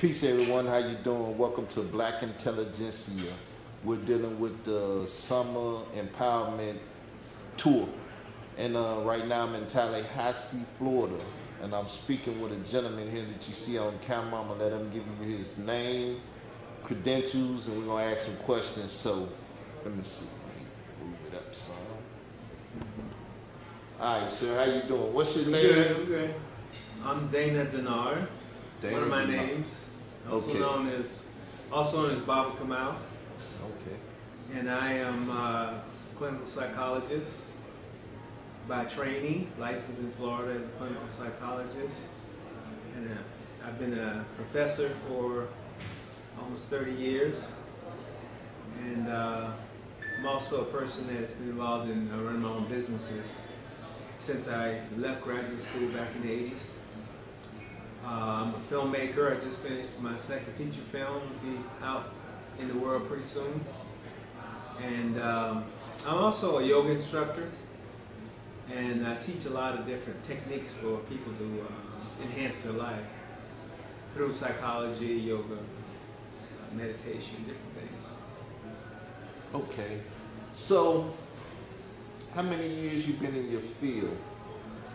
Peace, everyone. How you doing? Welcome to Black Intelligentsia. We're dealing with the Summer Empowerment Tour, and uh, right now I'm in Tallahassee, Florida, and I'm speaking with a gentleman here that you see on camera. I'm gonna let him give you his name, credentials, and we're gonna ask some questions. So, let me see. Let me Move it up some. All right, sir. How you doing? What's your name? good, I'm good. I'm Dana Denard, Dana one of my names, also Okay. known as also known as Baba Kamal, Okay. and I am a clinical psychologist by training, licensed in Florida as a clinical psychologist, and uh, I've been a professor for almost 30 years, and uh, I'm also a person that's been involved in uh, running my own businesses since I left graduate school back in the 80s. Uh, I'm a filmmaker. I just finished my second feature film. It'll be out in the world pretty soon. And um, I'm also a yoga instructor, and I teach a lot of different techniques for people to uh, enhance their life through psychology, yoga, uh, meditation, different things. Okay. So, how many years you been in your field?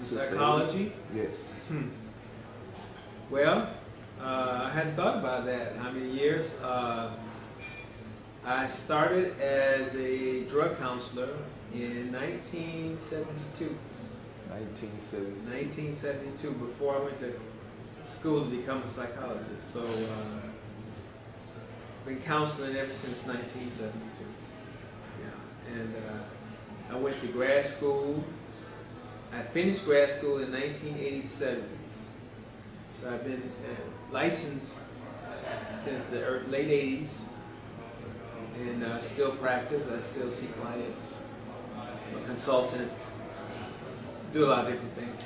Psychology? Yes. Hmm. Well, uh, I hadn't thought about that. How many years? Uh, I started as a drug counselor in 1972. 1970. 1972, before I went to school to become a psychologist. So, uh, been counseling ever since 1972. Yeah, and uh, I went to grad school. I finished grad school in 1987. So I've been uh, licensed since the late 80s, and uh, still practice. I still see clients. I'm a consultant. Do a lot of different things.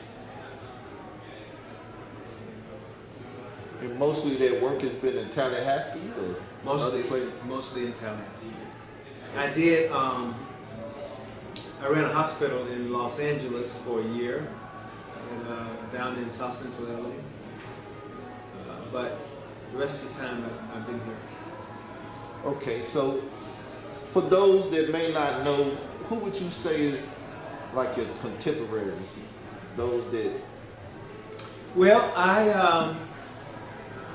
And mostly that work has been in Tallahassee or Mostly, mostly in Tallahassee. I did. Um, I ran a hospital in Los Angeles for a year, and uh, down in South Central LA. But the rest of the time, I've been here. Okay, so for those that may not know, who would you say is like your contemporaries? Those that Well, I um,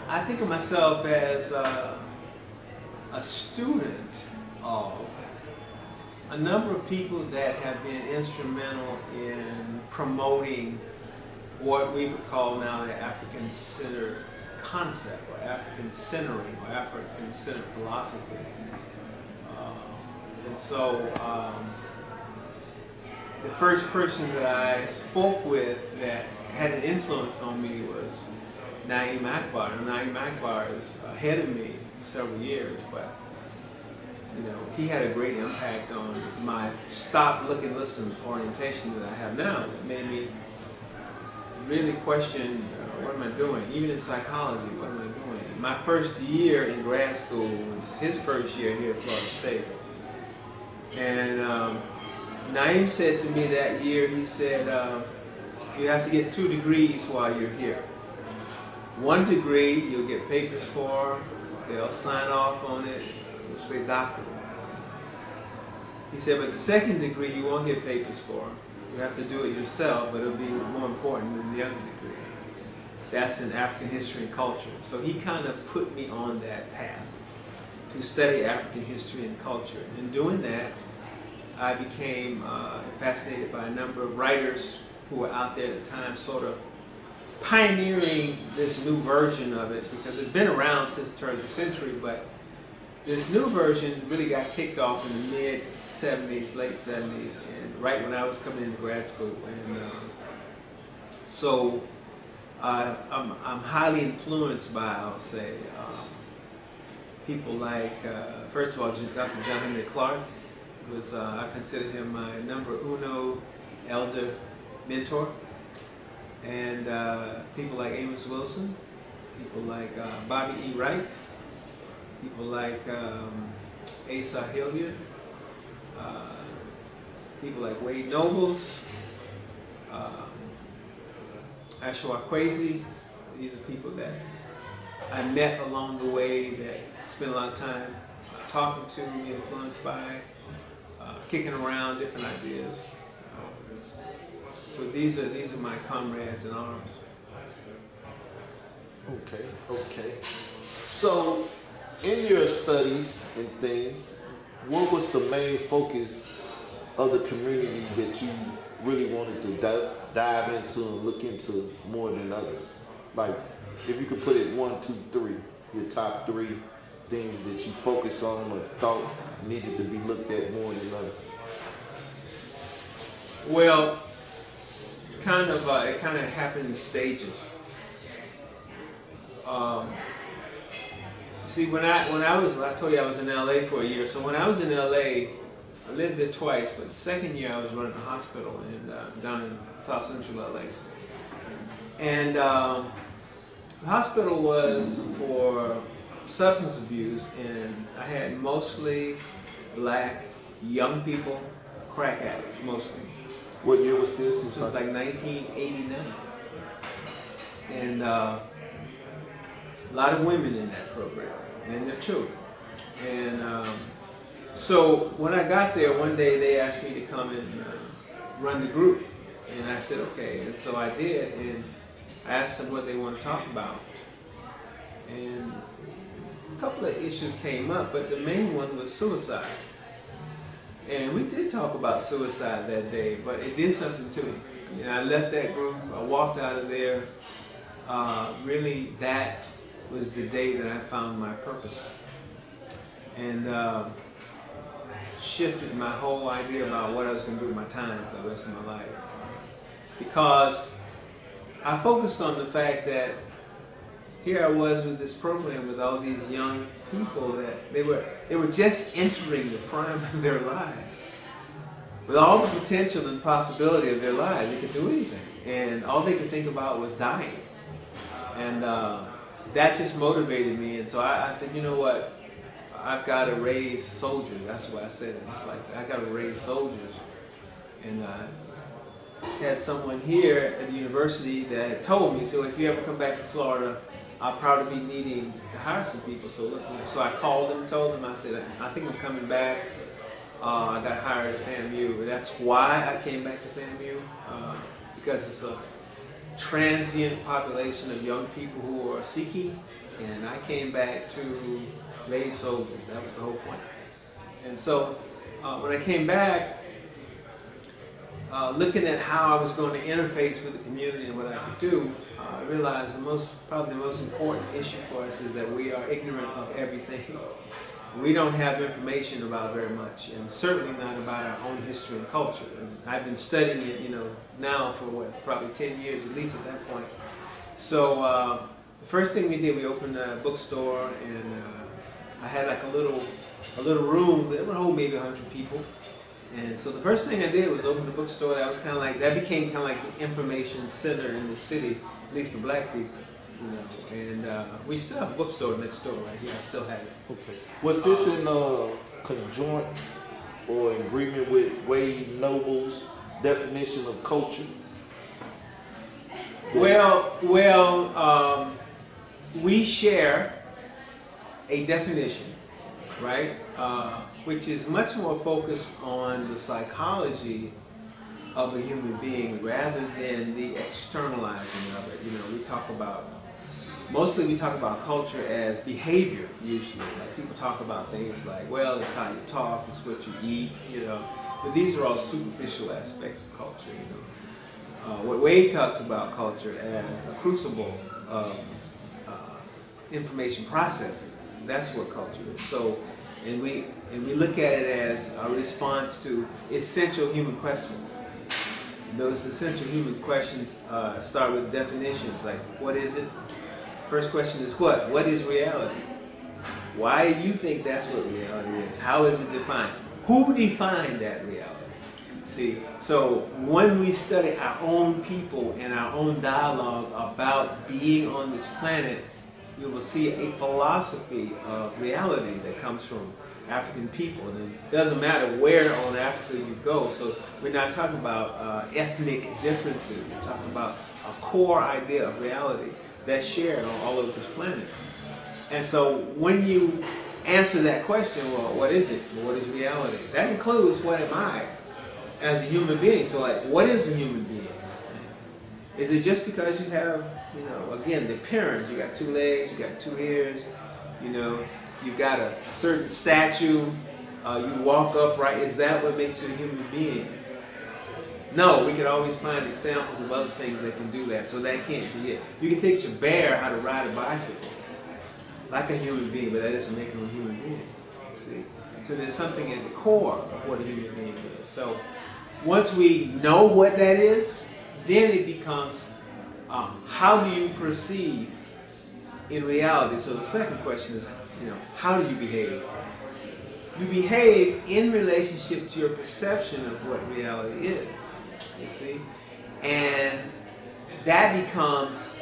I think of myself as uh, a student of a number of people that have been instrumental in promoting what we would call now the African centered concept, or African centering, or African centered philosophy. Uh, and so. Um, the first person that I spoke with that had an influence on me was Na'im Akbar. And Na'im Akbar is ahead of me several years, but you know, he had a great impact on my stop, look, and listen orientation that I have now. It made me really question uh, what am I doing? Even in psychology, what am I doing? My first year in grad school was his first year here at Florida State. And um, Na'im said to me that year, he said, uh, you have to get two degrees while you're here. One degree, you'll get papers for, they'll sign off on it, it'll say doctorate. He said, but the second degree you won't get papers for. You have to do it yourself, but it'll be more important than the other degree. That's in African history and culture. So he kind of put me on that path to study African history and culture. In doing that, I became uh, fascinated by a number of writers who were out there at the time, sort of pioneering this new version of it because it's been around since the turn of the century, but this new version really got kicked off in the mid 70s, late 70s, and right when I was coming into grad school. And um, so uh, I'm, I'm highly influenced by, I'll say, um, people like, uh, first of all, Dr. John Henrik Clarke was, uh, I consider him my number uno elder mentor. And uh, people like Amos Wilson, people like uh, Bobby E. Wright, people like um, Asa Hilliard, uh, people like Wade Nobles, um, Ashwa. These are people that I met along the way that spent a lot of time talking to, influenced by, uh, kicking around different ideas. Um, so these are these are my comrades in arms. Okay, okay. So, in your studies and things, what was the main focus of the community that you really wanted to di- dive into and look into more than others? Like, if you could put it one, two, three, your top three things that you focus on or thought needed to be looked at more than others. Well, it's kind of uh, it kind of happened in stages. Um, see, when I when I was I told you I was in LA for a year. So when I was in LA, I lived there twice. But the second year I was running a hospital in uh, down in South Central LA, and um, the hospital was for substance abuse, and I had mostly black young people, crack addicts mostly. What year was this? This was like 1989. And uh, a lot of women in that program and their children. And um, so when I got there, one day they asked me to come and uh, run the group. And I said, okay. And so I did. And I asked them what they want to talk about. And a couple of issues came up, but the main one was suicide. And we did talk about suicide that day, but it did something to me. And I left that group, I walked out of there. Uh, really, that was the day that I found my purpose. And uh, shifted my whole idea about what I was going to do with my time for the rest of my life. Because I focused on the fact that here I was with this program with all these young people that they were they were just entering the prime of their lives. With all the potential and possibility of their lives, they could do anything. And all they could think about was dying. And uh, that just motivated me. And so I, I, said, you know what? I've got to raise soldiers. That's what I said. It's like, I got to raise soldiers. And I had someone here at the university that told me, so if you ever come back to Florida, I'll probably be needing to hire some people. So so I called them, told them, I said, I think I'm coming back. Uh, I got hired at FAMU. That's why I came back to FAMU, uh, because it's a transient population of young people who are seeking, and I came back to raise soldiers. That was the whole point. And so uh, when I came back, uh, looking at how I was going to interface with the community and what I could do, uh, I realized the most, probably the most important issue for us is that we are ignorant of everything. We don't have information about very much, and certainly not about our own history and culture. And I've been studying it, you know, now for what, probably 10 years at least at that point. So uh, the first thing we did, we opened a bookstore, and uh, I had like a little, a little room that would hold maybe 100 people. And so the first thing I did was open the bookstore. That was kind of like that became kind of like the information center in the city, at least for black people. You know, and uh, we still have a bookstore next door right here. I still have it. Okay. Was this in uh, conjoint or agreement with Wade Nobles' definition of culture? Well, well, um, we share a definition, right? Uh, which is much more focused on the psychology of a human being rather than the externalizing of it. You know, we talk about mostly we talk about culture as behavior usually. Like people talk about things like, well, it's how you talk, it's what you eat, you know. But these are all superficial aspects of culture, you know. Uh, what Wade talks about culture as a crucible of uh, information processing. That's what culture is. So, and we and we look at it as a response to essential human questions. Those essential human questions uh, start with definitions like what is it? First question is what? What is reality? Why do you think that's what reality is? How is it defined? Who defined that reality? See, so when we study our own people and our own dialogue about being on this planet, you will see a philosophy of reality that comes from African people. And it doesn't matter where on Africa you go. So we're not talking about uh, ethnic differences. We're talking about a core idea of reality. That's shared on all over this planet. And so when you answer that question, well, what is it? What is reality? That includes what am I as a human being. So like, what is a human being? Is it just because you have, you know, again, the appearance, you got two legs, you got two ears, you know, you got a, a certain statue, uh, you walk upright, is that what makes you a human being? No, we can always find examples of other things that can do that, so that can't be it. You can teach a bear how to ride a bicycle, like a human being, but that doesn't make him a human being, see? So there's something at the core of what a human being is. So once we know what that is, then it becomes um, how do you perceive in reality? So the second question is, you know, how do you behave? You behave in relationship to your perception of what reality is. You see? And that becomes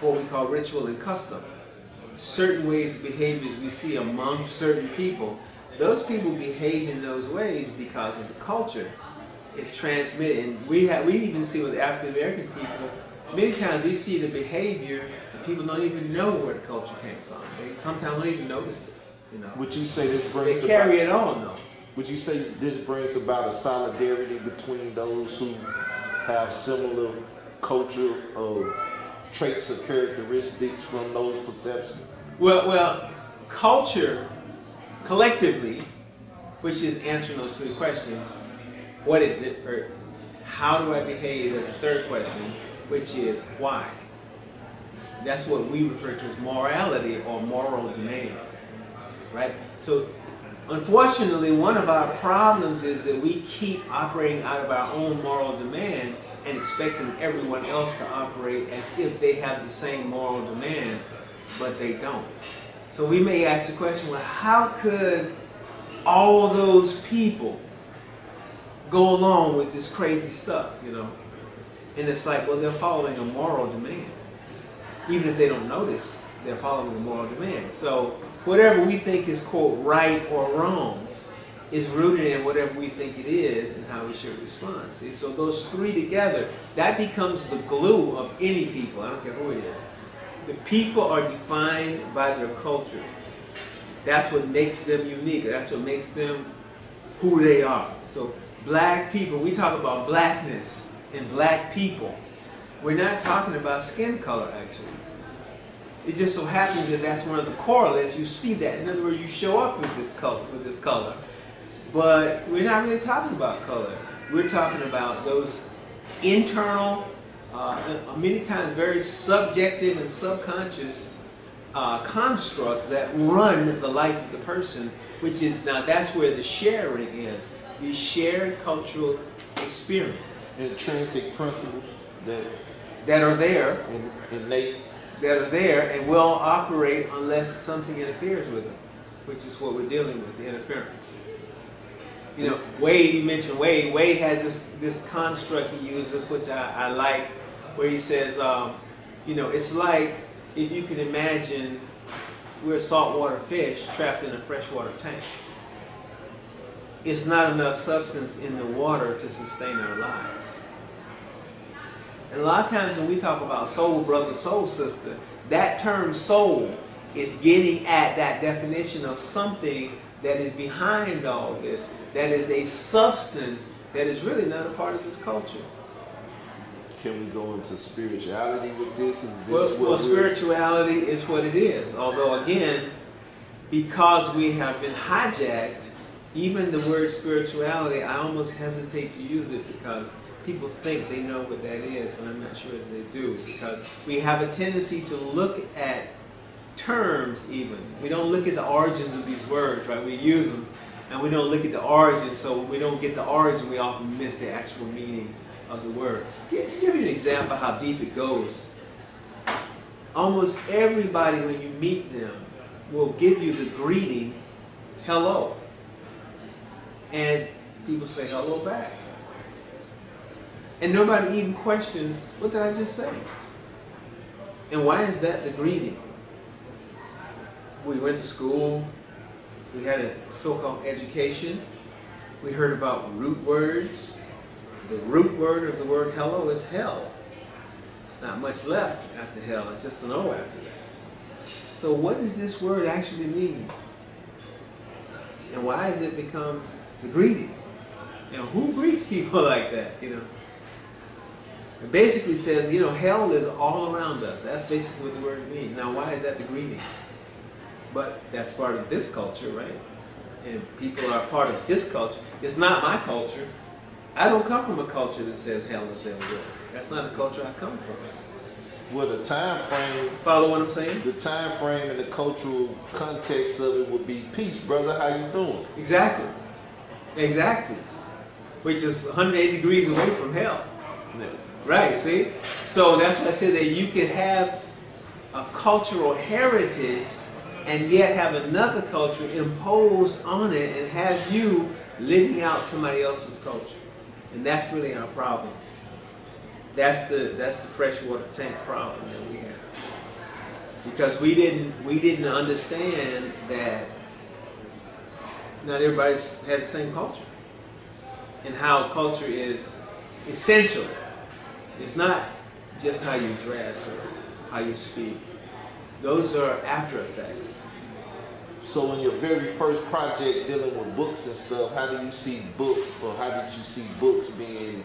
what we call ritual and custom. Certain ways of behaviors we see among certain people, those people behave in those ways because of the culture it's transmitted. And we have, we even see with African American people, many times we see the behavior and people don't even know where the culture came from. They sometimes don't even notice it. You know. Would you say this brings They carry about, it on though. Would you say this brings about a solidarity between those who have similar culture or traits or characteristics from those perceptions? Well, well, culture collectively, which is answering those three questions, what is it? Or how do I behave? As a third question, which is why. That's what we refer to as morality or moral demand, right? So, unfortunately, one of our problems is that we keep operating out of our own moral demand and expecting everyone else to operate as if they have the same moral demand, but they don't. So we may ask the question, well, how could all those people go along with this crazy stuff, you know? And it's like, well, they're following a moral demand. Even if they don't notice, they're following a moral demand. So whatever we think is, quote, right or wrong is rooted in whatever we think it is and how we should respond. See, so those three together, that becomes the glue of any people. I don't care who it is. The people are defined by their culture. That's what makes them unique. That's what makes them who they are. So black people, we talk about blackness and black people. We're not talking about skin color, actually. It just so happens that that's one of the correlates. You see that. In other words, you show up with this color, with this color. But we're not really talking about color. We're talking about those internal, uh, many times very subjective and subconscious uh, constructs that run the life of the person, which is now that's where the sharing is the shared cultural experience. Intrinsic principles that that are there, in, innate, that are there, and will operate unless something interferes with them, which is what we're dealing with, the interference. You know, Wade, you mentioned Wade. Wade has this, this construct he uses, which I, I like, where he says, um, you know, it's like if you can imagine we're saltwater fish trapped in a freshwater tank it's not enough substance in the water to sustain our lives. And a lot of times when we talk about soul brother, soul sister, that term soul is getting at that definition of something that is behind all this, that is a substance that is really not a part of this culture. Can we go into spirituality with this? this well, well spirituality is what it is. Although, again, because we have been hijacked even the word spirituality, I almost hesitate to use it because people think they know what that is, but I'm not sure they do because we have a tendency to look at terms even. We don't look at the origins of these words, right? We use them and we don't look at the origin, so we don't get the origin, we often miss the actual meaning of the word. To give you an example how deep it goes, almost everybody when you meet them will give you the greeting, hello and people say hello back. And nobody even questions, what did I just say? And why is that the greeting? We went to school, we had a so-called education, we heard about root words. The root word of the word hello is hell. It's not much left after hell. It's just an O after that. So what does this word actually mean? And why has it become the greeting? And who greets people like that, you know? It basically says, you know, hell is all around us. That's basically what the word means. Now, why is that the greeting? But that's part of this culture, right? And people are part of this culture. It's not my culture. I don't come from a culture that says hell is everywhere. That's not the culture I come from. Well, the time frame, Follow what I'm saying? the time frame and the cultural context of it would be peace, brother. How you doing? Exactly. Exactly. Which is 180 degrees away from hell. Right, see? So that's why I said that you could have a cultural heritage and yet have another culture imposed on it and have you living out somebody else's culture. And that's really our problem. That's the that's the freshwater tank problem that we have. Because we didn't we didn't understand that not everybody has the same culture. And how culture is essential. It's not just how you dress or how you speak. Those are after effects. So, in your very first project dealing with books and stuff, how do you see books, or how did you see books being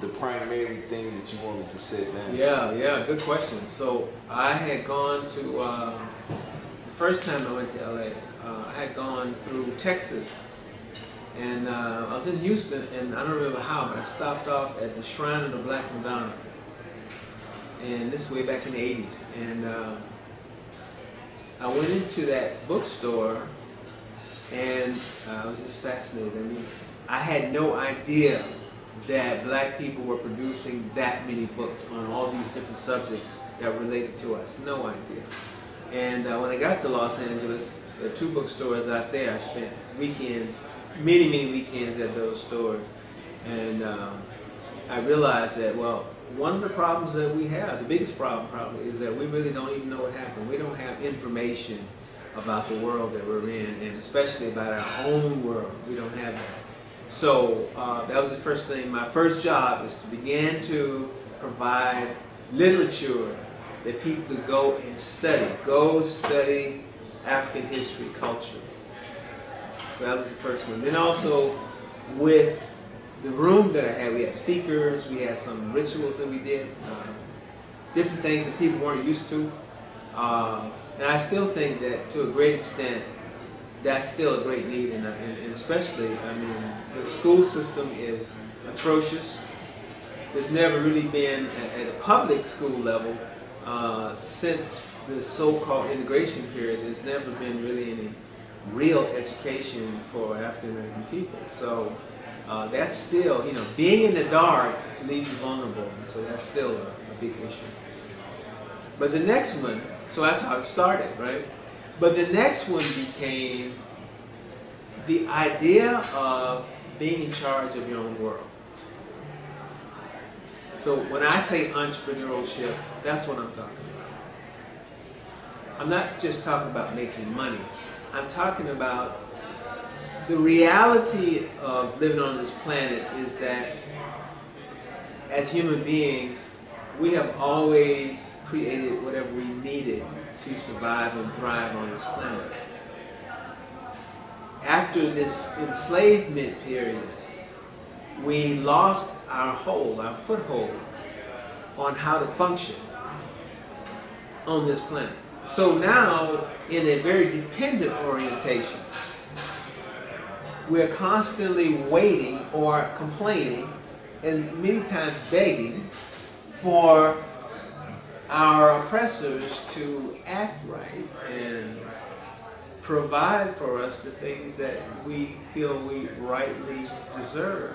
the primary thing that you wanted to set down? Yeah, yeah, good question. So I had gone to uh, the first time I went to LA. Uh, I had gone through Texas, and uh, I was in Houston, and I don't remember how, but I stopped off at the Shrine of the Black Madonna, and this way back in the '80s, and uh, I went into that bookstore, and uh, I was just fascinated. I mean, I had no idea that black people were producing that many books on all these different subjects that related to us. No idea. And uh, when I got to Los Angeles, there are two bookstores out there. I spent weekends, many, many weekends at those stores. And um, I realized that, well, one of the problems that we have, the biggest problem probably, is that we really don't even know what happened. We don't have information about the world that we're in, and especially about our own world. We don't have that. So uh, that was the first thing. My first job is to begin to provide literature that people could go and study. Go study African history, culture. That was the first one. Then also with the room that I had, we had speakers, we had some rituals that we did, uh, different things that people weren't used to. Uh, and I still think that to a great extent, that's still a great need, and, and, and especially, I mean, the school system is atrocious. There's never really been, at, at a public school level, uh, since the so-called integration period, there's never been really any real education for African American people. So uh, that's still, you know, being in the dark leaves you vulnerable, and so that's still a, a big issue. But the next one, so that's how it started, right? But the next one became the idea of being in charge of your own world. So when I say entrepreneurship, that's what I'm talking about. I'm not just talking about making money. I'm talking about the reality of living on this planet is that as human beings, we have always created whatever we needed to survive and thrive on this planet. After this enslavement period, we lost our hold, our foothold on how to function on this planet. So now, in a very dependent orientation, we're constantly waiting or complaining, and many times begging, for our oppressors to act right and provide for us the things that we feel we rightly deserve.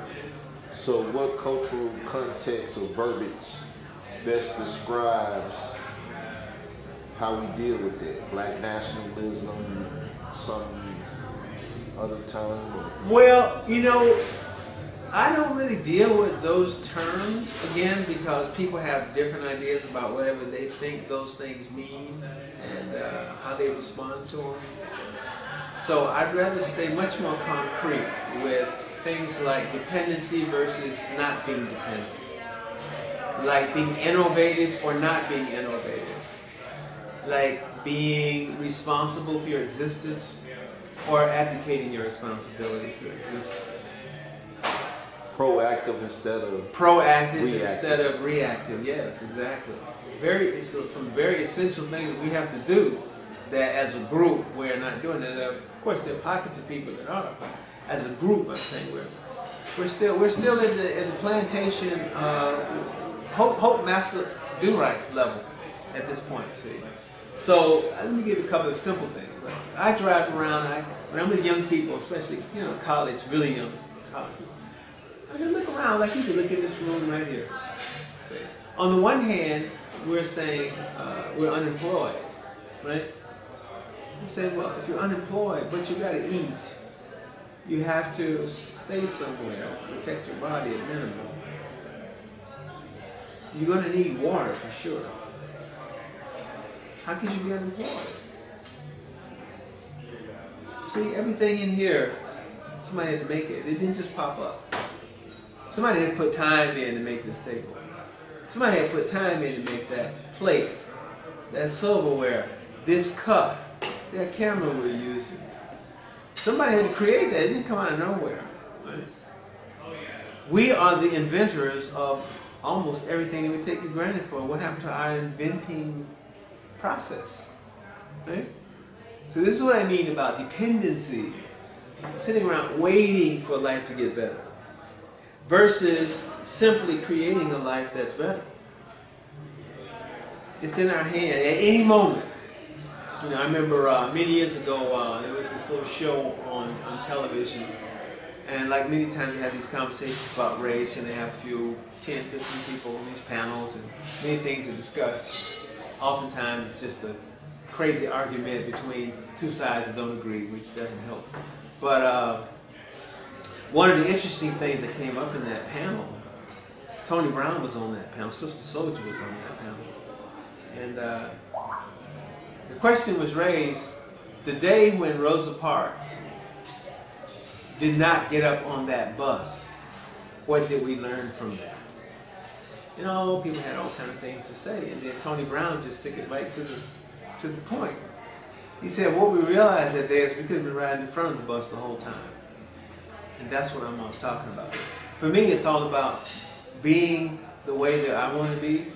So, what cultural context or verbiage best describes how we deal with that? Black nationalism, some other term? Well, you know, I don't really deal with those terms again because people have different ideas about whatever they think those things mean and uh, how they respond to them. So I'd rather stay much more concrete with things like dependency versus not being dependent. like being innovative or not being innovative, like being responsible for your existence or abdicating your responsibility for your existence. Proactive instead of Proactive Reactive. instead of reactive. Yes, exactly. Very so some very essential things we have to do that as a group we're not doing. And uh, of course, there are pockets of people that are. But as a group, I'm saying we're we're still we're still in the in the plantation uh, hope hope master do right level at this point. See, so uh, let me give you a couple of simple things. Like, I drive around. I when I'm with young people, especially you know college, really young college. People, I just look around like you can look in this room right here. See, on the one hand, we're saying uh, we're unemployed, right? I'm saying, well, if you're unemployed, but you got to eat, you have to stay somewhere, protect your body at minimum. You're going to need water for sure. How could you be unemployed? See, everything in here, somebody had to make it. It didn't just pop up. Somebody had to put time in to make this table. Somebody had to put time in to make that plate, that silverware, this cup, that camera we're using. Somebody had to create that. It didn't come out of nowhere. We are the inventors of almost everything that we take for granted for. What happened to our inventing process? Right? So this is what I mean about dependency. Sitting around waiting for life to get better versus simply creating a life that's better. It's in our hand at any moment. You know, I remember uh, many years ago, uh, there was this little show on, on television, and like many times they have these conversations about race, and they have a few, 10, 15 people on these panels, and many things are discussed. Oftentimes it's just a crazy argument between two sides that don't agree, which doesn't help. But uh, one of the interesting things that came up in that panel, Tony Brown was on that panel, Sister Souljah was on that panel. And uh, the question was raised the day when Rosa Parks did not get up on that bus, what did we learn from that? You know, people had all kind of things to say, and then Tony Brown just took it right to the to the point. He said, what we realized that day is we could have been riding in front of the bus the whole time. And that's what I'm uh, talking about. For me, it's all about being the way that I want to be,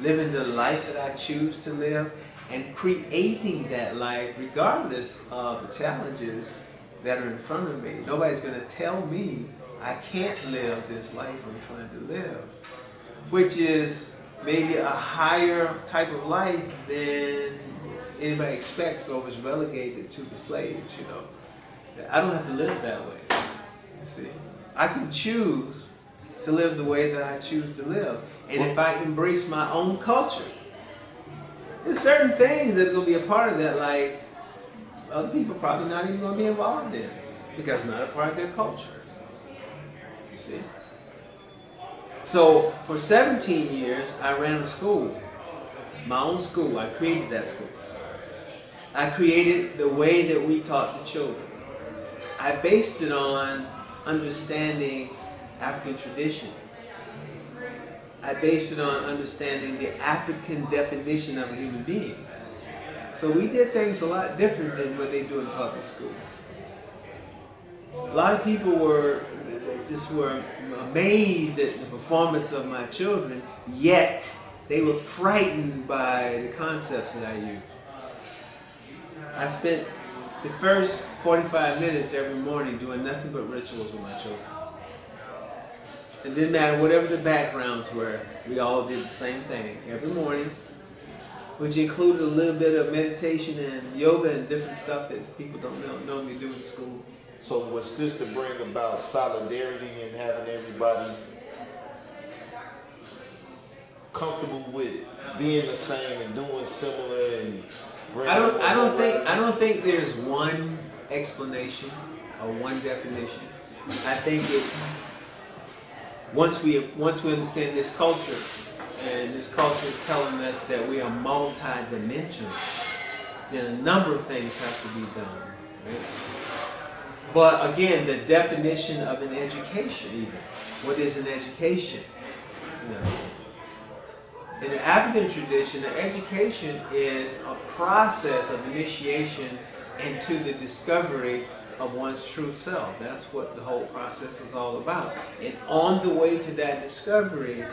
living the life that I choose to live, and creating that life regardless of the challenges that are in front of me. Nobody's going to tell me I can't live this life I'm trying to live, which is maybe a higher type of life than anybody expects or was relegated to the slaves, you know. I don't have to live that way. You see, I can choose to live the way that I choose to live. And if I embrace my own culture, there's certain things that are going to be a part of that, like other people probably not even going to be involved in because it's not a part of their culture. You see? So for 17 years, I ran a school, my own school. I created that school. I created the way that we taught the children. I based it on understanding African tradition. I based it on understanding the African definition of a human being. So we did things a lot different than what they do in public school. A lot of people were just were amazed at the performance of my children, yet they were frightened by the concepts that I used. I spent the first 45 minutes every morning doing nothing but rituals with my children. It didn't matter whatever the backgrounds were, we all did the same thing every morning, which included a little bit of meditation and yoga and different stuff that people don't know, normally do in school. So was this to bring about solidarity and having everybody comfortable with being the same and doing similar and I don't. I don't think. I don't think there's one explanation or one definition. I think it's once we once we understand this culture, and this culture is telling us that we are multi-dimensional. Then a number of things have to be done. Right? But again, the definition of an education, even what is an education? You know, in the African tradition, the education is a process of initiation into the discovery of one's true self. That's what the whole process is all about. And on the way to that discovery,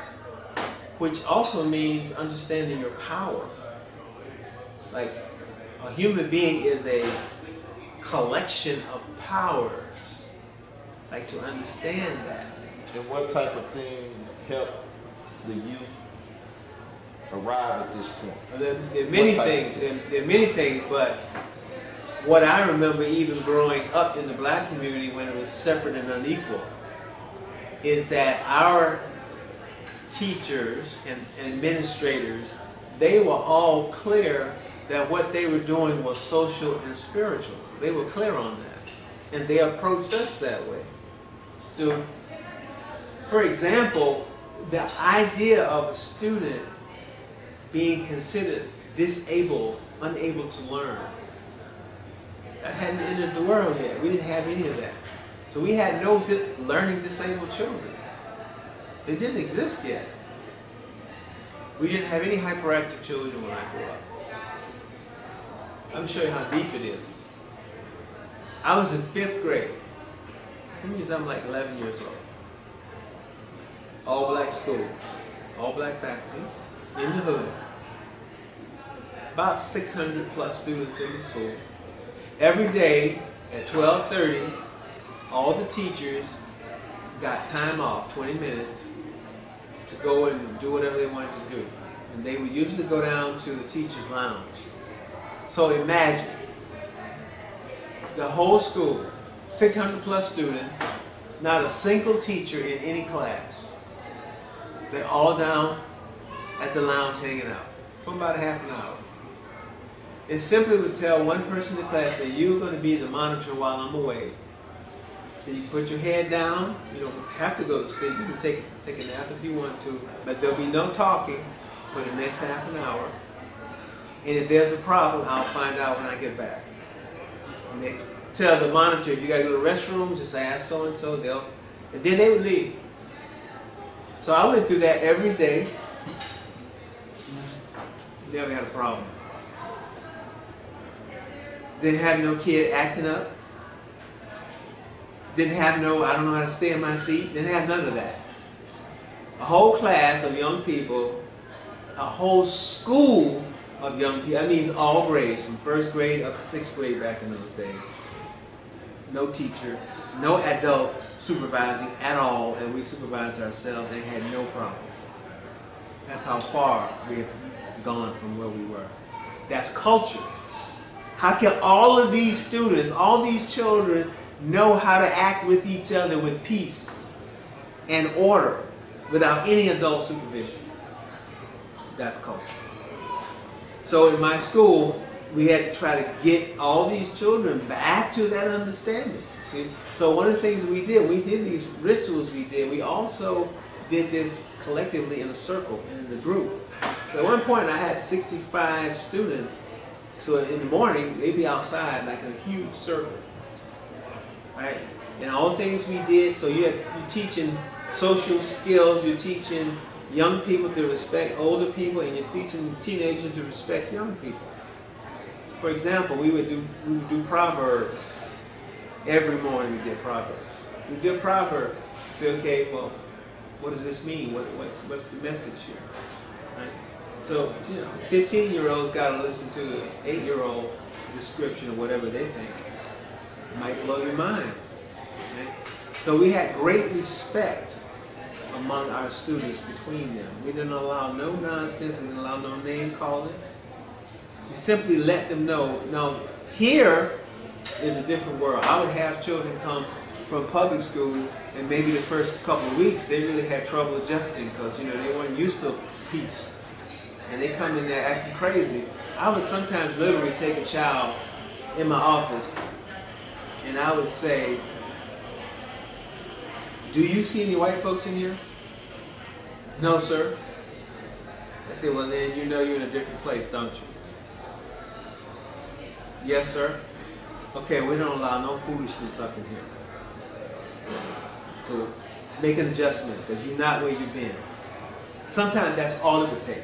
which also means understanding your power. Like a human being is a collection of powers. Like to understand that. And what type of things help the youth arrive at this point? There, there are many things. There, there are many things, but what I remember even growing up in the black community when it was separate and unequal is that our teachers and, and administrators, they were all clear that what they were doing was social and spiritual. They were clear on that. And they approached us that way. So, for example, the idea of a student being considered disabled, unable to learn, that hadn't entered the world yet. We didn't have any of that. So we had no di learning disabled children. They didn't exist yet. We didn't have any hyperactive children when I grew up. Let me show you how deep it is. I was in fifth grade. That means I'm like 11 years old. All black school, all black faculty, in the hood. About 600 plus students in the school. Every day at 12.30, all the teachers got time off, 20 minutes, to go and do whatever they wanted to do. And they would usually go down to the teacher's lounge. So imagine, the whole school, 600 plus students, not a single teacher in any class. They're all down at the lounge hanging out for about a half an hour. It simply would tell one person in the class that you're going to be the monitor while I'm away. So you put your head down. You don't have to go to sleep. You can take, take a nap if you want to. But there'll be no talking for the next half an hour. And if there's a problem, I'll find out when I get back. And they tell the monitor, if you got to go to the restroom, just ask so-and-so. They'll, and then they would leave. So I went through that every day. Never had a problem. Didn't have no kid acting up. Didn't have no, I don't know how to stay in my seat. Didn't have none of that. A whole class of young people, a whole school of young people. That means all grades, from first grade up to sixth grade back in those days. No teacher, no adult supervising at all, and we supervised ourselves and had no problems. That's how far we have gone from where we were. That's culture. How can all of these students, all these children, know how to act with each other with peace and order without any adult supervision? That's culture. So in my school, we had to try to get all these children back to that understanding. See? So one of the things we did, we did these rituals we did, we also did this collectively in a circle, in the group. So at one point I had 65 students so in the morning, they'd be outside like a huge circle, right? And all the things we did, so you're, you're teaching social skills, you're teaching young people to respect older people, and you're teaching teenagers to respect young people. So for example, we would do we would do proverbs every morning. We did proverbs. We did proverbs. Say, okay, well, what does this mean? What, what's what's the message here? So, you know, 15 year olds got to listen to an 8 year old description of whatever they think. It might blow your mind. Right? So we had great respect among our students between them. We didn't allow no nonsense, we didn't allow no name calling. We simply let them know, now here is a different world. I would have children come from public school and maybe the first couple of weeks they really had trouble adjusting because you know they weren't used to peace and they come in there acting crazy, I would sometimes literally take a child in my office and I would say, do you see any white folks in here? No, sir. I said, well then you know you're in a different place, don't you? Yes, sir. Okay, we don't allow no foolishness up in here. So make an adjustment because you're not where you've been. Sometimes that's all it would take.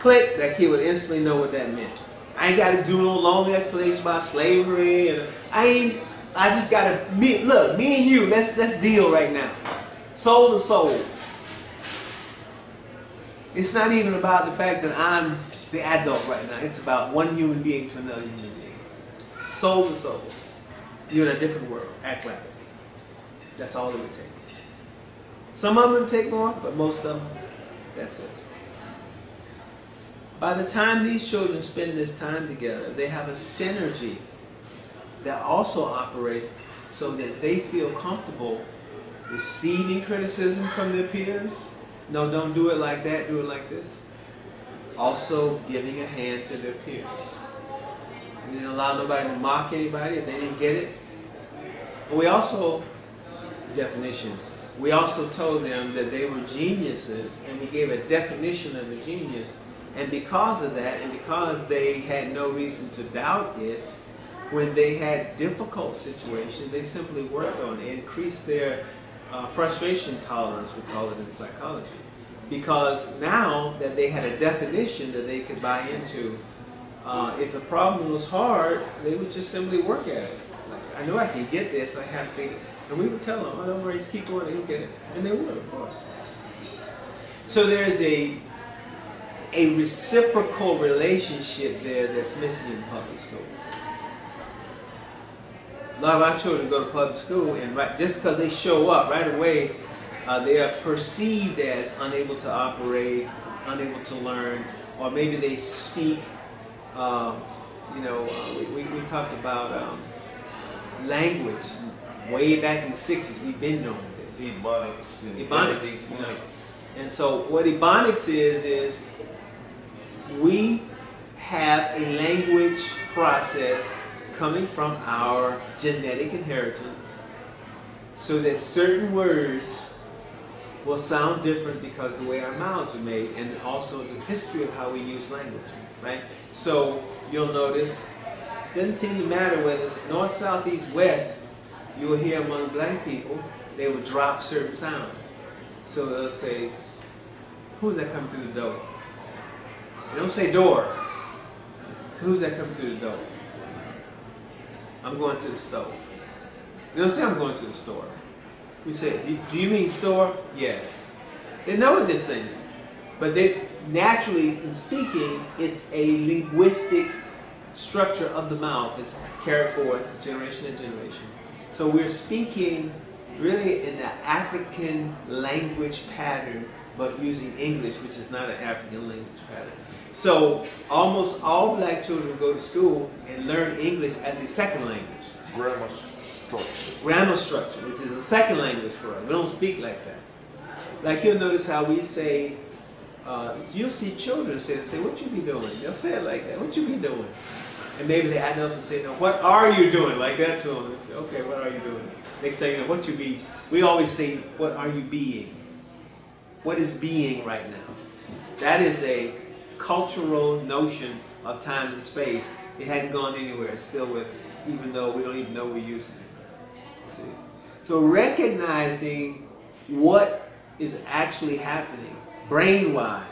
Click, that kid would instantly know what that meant. I ain't got to do no long explanation about slavery, I ain't. I just got to me look me and you. Let's let's deal right now, soul to soul. It's not even about the fact that I'm the adult right now. It's about one human being to another human being, soul to soul. You're in a different world. Act like it. That's all it would take. Some of them take more, but most of them, that's it. By the time these children spend this time together, they have a synergy that also operates so that they feel comfortable receiving criticism from their peers. No, don't do it like that, do it like this. Also giving a hand to their peers. We didn't allow nobody to mock anybody if they didn't get it. But we also, definition, we also told them that they were geniuses and we gave a definition of a genius. And because of that, and because they had no reason to doubt it, when they had difficult situations, they simply worked on it, increased their uh, frustration tolerance, we call it in psychology. Because now that they had a definition that they could buy into, uh, if the problem was hard, they would just simply work at it. Like, I know I can get this, I have to. And we would tell them, oh, don't worry, just keep going, you'll get it. And they would, of course. So there's a, a reciprocal relationship there that's missing in public school. A lot of our children go to public school, and right, just because they show up right away, uh, they are perceived as unable to operate, unable to learn, or maybe they speak. Um, you know, uh, we, we, talked about um, language way back in the 60s. We've been doing this. Ebonics. And Ebonics. And so what Ebonics is, is we have a language process coming from our genetic inheritance so that certain words will sound different because the way our mouths are made and also the history of how we use language, right? So you'll notice, it doesn't seem to matter whether it's north, south, east, west, you will hear among black people, they will drop certain sounds. So they'll say, who's that coming through the door? They don't say door. So who's that coming through the door? I'm going to the store. They don't say I'm going to the store. We say, do you mean store? Yes. They know what they're saying. But they naturally, in speaking, it's a linguistic structure of the mouth that's carried forth generation to generation. So we're speaking really in the African language pattern, but using English, which is not an African language pattern. So almost all black children go to school and learn English as a second language. Grammar structure. Grammar structure, which is a second language for us. We don't speak like that. Like you'll notice how we say, uh, you'll see children say, say, what you be doing? They'll say it like that, what you be doing? And maybe the adults will say, no, what are you doing? Like that to them. And say, okay, what are you doing? Next thing you know, what you be, we always say, what are you being? What is being right now? That is a cultural notion of time and space. It hadn't gone anywhere. It's still with us, even though we don't even know we're using it. See? So recognizing what is actually happening brain-wise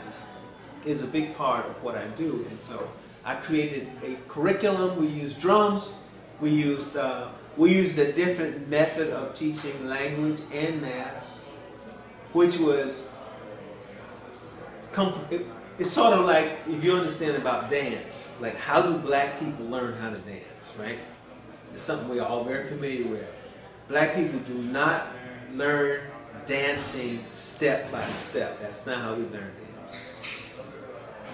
is a big part of what I do. And so I created a curriculum. We used drums. We used uh, we used a different method of teaching language and math, which was it's sort of like if you understand about dance, like how do black people learn how to dance, right? It's something we're all very familiar with. Black people do not learn dancing step by step. That's not how we learn dance.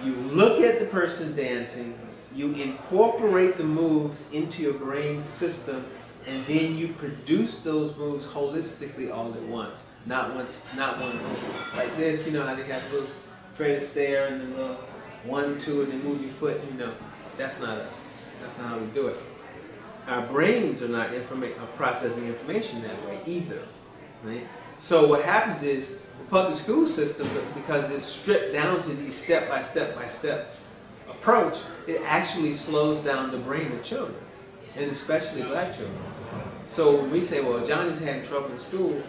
You look at the person dancing, you incorporate the moves into your brain system, and then you produce those moves holistically all at once. Not once, not one like this. You know how they have straight stare and then uh, one, two, and then move your foot. You know, that's not us. That's not how we do it. Our brains are not informa- are processing information that way either. Right? So what happens is the public school system, because it's stripped down to these step by step by step approach, it actually slows down the brain of children, and especially black children. So when we say, well, Johnny's having trouble in school,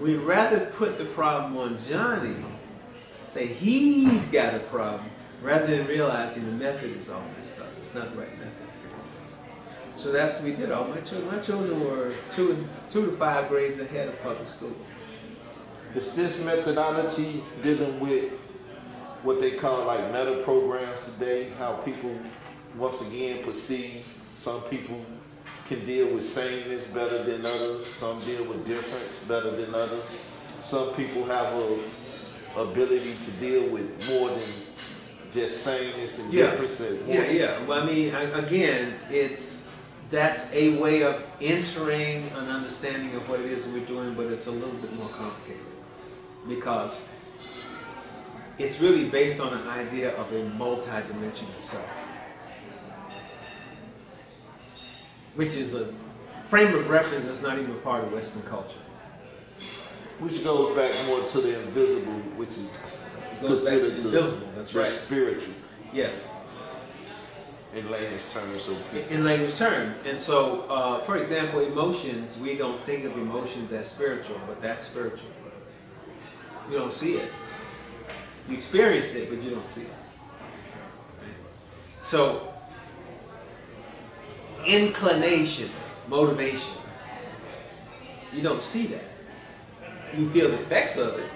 we'd rather put the problem on Johnny say he's got a problem rather than realizing the method is all messed up. It's not the right method. So that's what we did. All my children, my children were two, two to five grades ahead of public school. Is this methodology dealing with what they call like meta programs today? How people, once again, perceive some people can deal with sameness better than others. Some deal with difference better than others. Some people have a ability to deal with more than just sameness and Yeah. difference once. Yeah, yeah. Well, I mean, I, again, it's that's a way of entering an understanding of what it is that we're doing, but it's a little bit more complicated because it's really based on an idea of a multi-dimensional self, which is a frame of reference that's not even part of Western culture. Which goes back more to the invisible, which is It goes back to considered the invisible. That's the right. spiritual Yes. in layman's terms. So in language term. And so, uh, for example, emotions, we don't think of emotions as spiritual, but that's spiritual. You don't see it. You experience it, but you don't see it. Right? So, inclination, motivation, you don't see that. You feel the effects of it.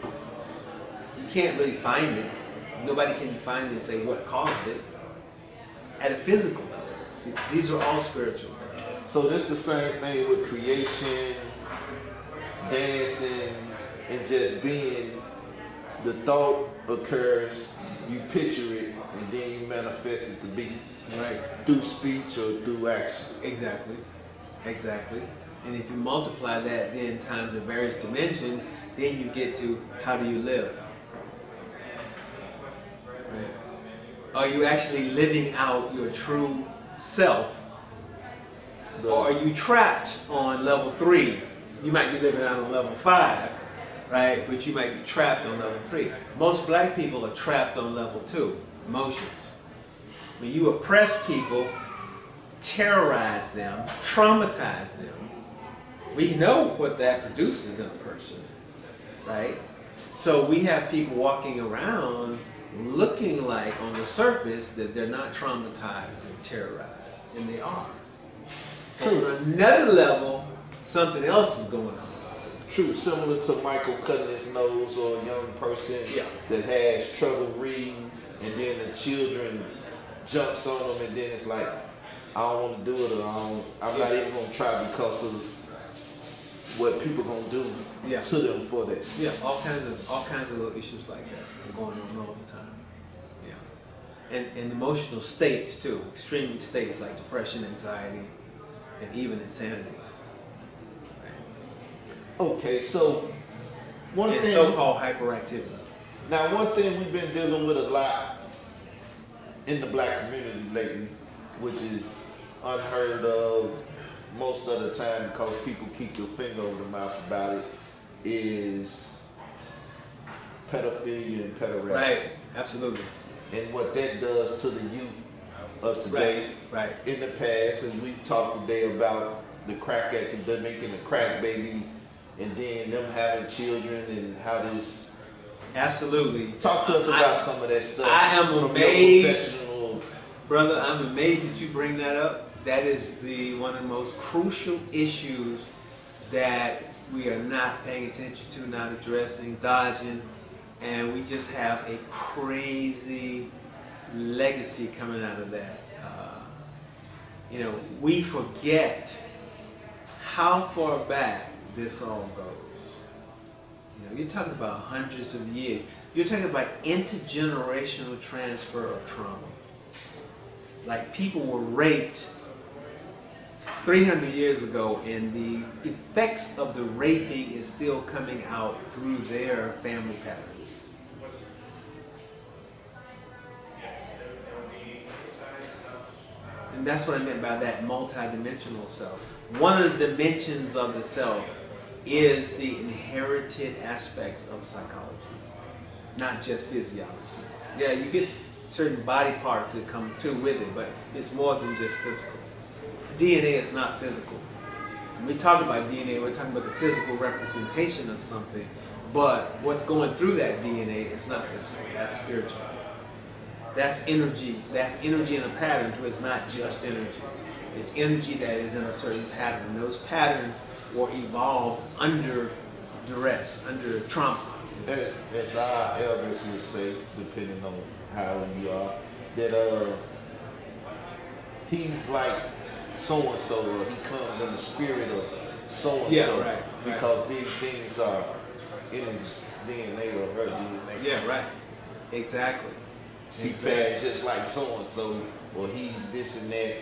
You can't really find it. Nobody can find it and say what caused it at a physical level. See, these are all spiritual. So this the same thing with creation, dancing, and just being. The thought occurs, you picture it, and then you manifest it to be Right. through speech or through action. Exactly. Exactly. And if you multiply that then times the various dimensions, then you get to how do you live? Right. Are you actually living out your true self? Or are you trapped on level three? You might be living out on level five, right? But you might be trapped on level three. Most black people are trapped on level two, emotions. When you oppress people, terrorize them, traumatize them, we know what that produces in a person, right? So we have people walking around looking like on the surface that they're not traumatized and terrorized, and they are. So True. on another level, something else is going on. True, similar to Michael cutting his nose or a young person Yeah. that has trouble reading, and then the children jumps on them, and then it's like, I don't want to do it, or I don't, I'm not even gonna try because of what people gonna do Yeah. to them for that. Yeah, all kinds of all kinds of little issues like that are going on all the time. Yeah, and and emotional states too, extreme states like depression, anxiety, and even insanity. Okay, so one and thing. so-called hyperactivity. Now, one thing we've been dealing with a lot in the black community lately, which is unheard of most of the time because people keep their finger over the mouth about it, is pedophilia and pederasty. Right, absolutely. And what that does to the youth of today. Right, right. In the past, as we talked today about the crack epidemic and the crack baby, and then them having children and how this absolutely. Talk to us I- about some of that stuff. I am amazed. Brother, I'm amazed that you bring that up. That is the one of the most crucial issues that we are not paying attention to, not addressing, dodging, and we just have a crazy legacy coming out of that. Uh, you know, we forget how far back this all goes. You know, you're talking about hundreds of years. You're talking about intergenerational transfer of trauma. Like people were raped 300 years ago, and the effects of the raping is still coming out through their family patterns. And that's what I meant by that multidimensional self. One of the dimensions of the self is the inherited aspects of psychology, not just physiology. Yeah, you get certain body parts that come too with it, but it's more than just physical. DNA is not physical. When we talk about DNA, we're talking about the physical representation of something, But what's going through that DNA is not physical. That's spiritual. That's energy. That's energy in a pattern. So it's not just energy. It's energy that is in a certain pattern. Those patterns will evolve under duress, under trauma. As, as our elders would say, depending on how you are, that uh, he's like so and so, or he comes in the spirit of so and so. right, right. because these things are in his DNA or her DNA. Yeah, right. Exactly. He fads just like so and so, or he's this and that.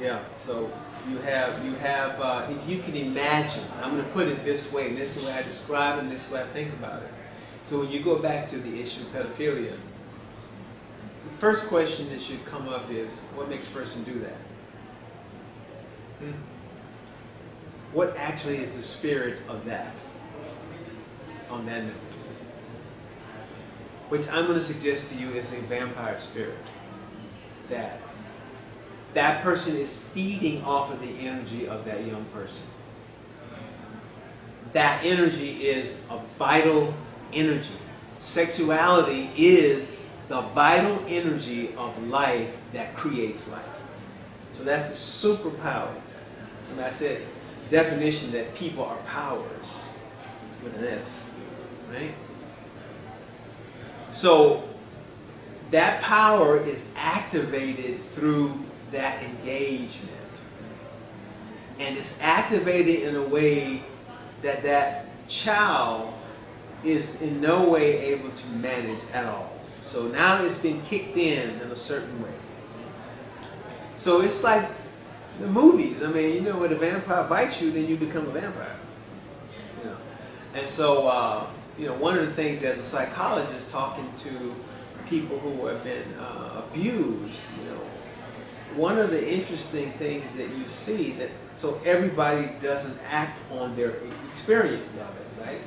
Yeah. So you have you have uh, if you can imagine, I'm going to put it this way, and this is the way I describe it, and this is the way I think about it. So when you go back to the issue of pedophilia, the first question that should come up is, what makes a person do that? What actually is the spirit of that? On that note, which I'm going to suggest to you is a vampire spirit. That that person is feeding off of the energy of that young person. That energy is a vital energy. Sexuality is the vital energy of life that creates life. So that's a superpower. I said definition that people are powers with an S, right? So that power is activated through that engagement. And it's activated in a way that that child is in no way able to manage at all. So now it's been kicked in in a certain way. So it's like the movies. I mean, you know, when a vampire bites you, then you become a vampire. You know? And so, uh, you know, one of the things as a psychologist talking to people who have been uh, abused, you know, one of the interesting things that you see that so everybody doesn't act on their experience of it, right?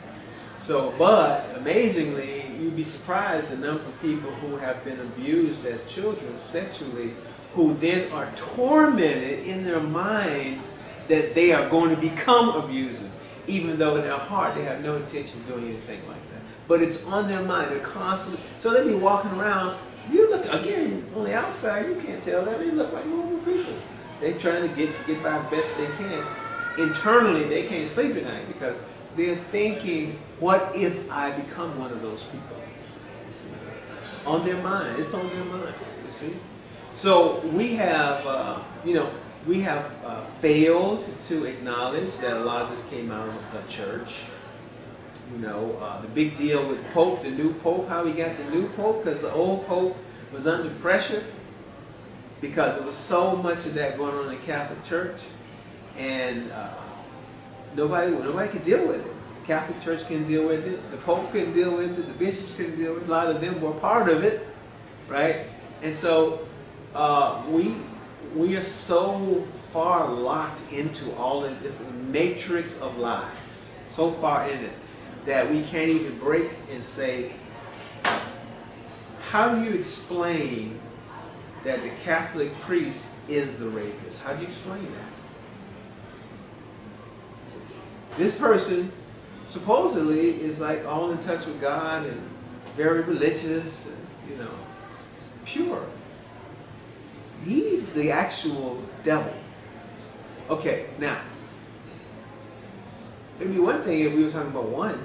So, but amazingly, you'd be surprised the number of people who have been abused as children sexually, who then are tormented in their minds that they are going to become abusers, even though in their heart they have no intention of doing anything like that. But it's on their mind. They're constantly so they be walking around. You look again on the outside, you can't tell them. They look like normal people. They're trying to get get by the best they can. Internally, they can't sleep at night because they're thinking, "What if I become one of those people?" On their mind. It's on their mind. You see. So we have, uh, you know, we have uh, failed to acknowledge that a lot of this came out of the church. You know, uh, the big deal with Pope, the new Pope, how he got the new Pope, because the old Pope was under pressure because there was so much of that going on in the Catholic Church, and uh, nobody nobody could deal with it. The Catholic Church couldn't deal with it. The Pope couldn't deal with it. The bishops couldn't deal with it. A lot of them were part of it, right? And so uh, we we are so far locked into all of this matrix of lies, so far in it, that we can't even break and say, how do you explain that the Catholic priest is the rapist? How do you explain that? This person supposedly is like all in touch with God and very religious and, you know, pure. He's the actual devil. Okay, now, it'd be one thing if we were talking about one.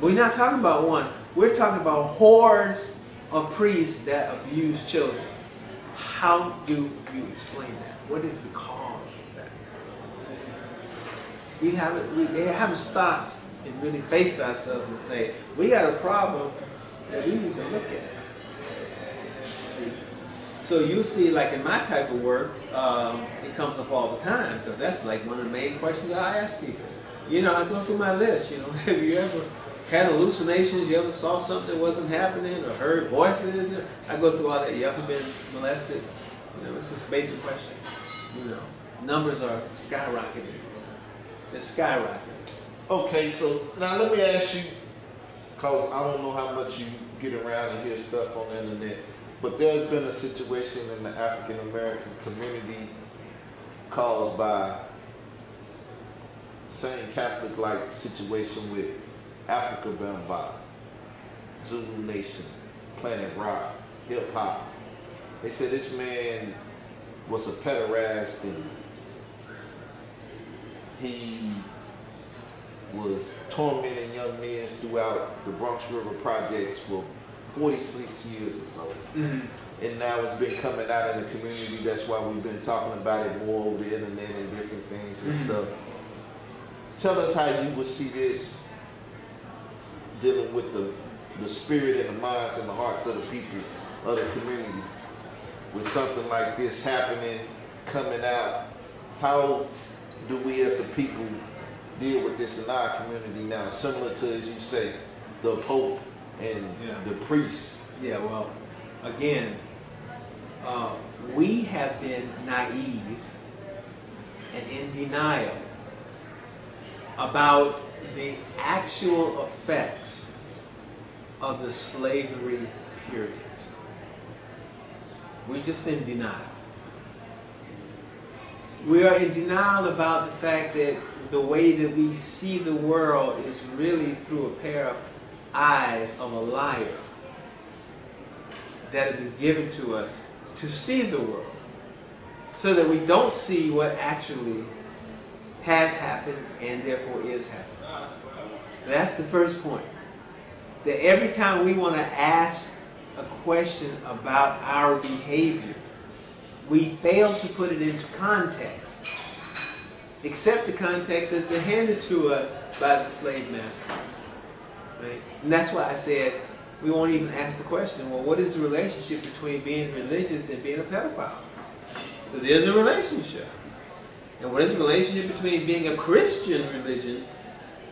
We're not talking about one. We're talking about hordes of priests that abuse children. How do you explain that? What is the cause of that? We haven't, we, they haven't stopped and really faced ourselves and say, we got a problem that we need to look at. So you see, like in my type of work, um, it comes up all the time because that's like one of the main questions I ask people. You know, I go through my list. You know, have you ever had hallucinations? You ever saw something that wasn't happening or heard voices? I go through all that. You ever been molested? You know, it's just a basic question. You know, numbers are skyrocketing. They're skyrocketing. Okay, so now let me ask you, cause I don't know how much you get around and hear stuff on the internet, but there's been a situation in the African American community caused by same Catholic like situation with Afrika Bambaataa, Zulu Nation, Planet Rock, hip hop. They said this man was a pederast and he was tormenting young men throughout the Bronx River projects for 46 years or so. Mhm. And now it's been coming out in the community. That's why we've been talking about it more over the internet and different things and Mhm. stuff. Tell us how you would see this dealing with the, the spirit and the minds and the hearts of the people of the community. With something like this happening, coming out, how do we as a people deal with this in our community now? Similar to, as you say, the Pope and Yeah. the priests. Yeah, well, again, uh, we have been naive and in denial about the actual effects of the slavery period. We're just in denial. We are in denial about the fact that the way that we see the world is really through a pair of eyes of a liar that have been given to us to see the world so that we don't see what actually has happened and therefore is happening. That's the first point. That every time we want to ask a question about our behavior, we fail to put it into context, except the context has been handed to us by the slave master. Right? And that's why I said we won't even ask the question, well, what is the relationship between being religious and being a pedophile? There's a relationship. And what is the relationship between being a Christian religion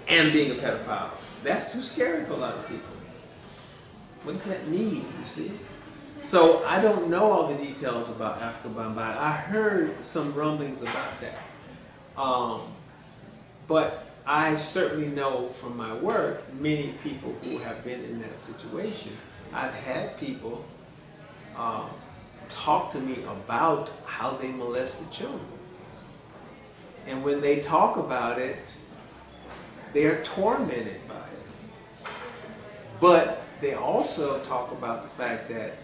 and being a pedophile? That's too scary for a lot of people. What does that mean, you see? So I don't know all the details about Afrika Bambaataa. I heard some rumblings about that. Um, but I certainly know from my work many people who have been in that situation. I've had people um, talk to me about how they molested children. And when they talk about it, they're tormented by it. But they also talk about the fact that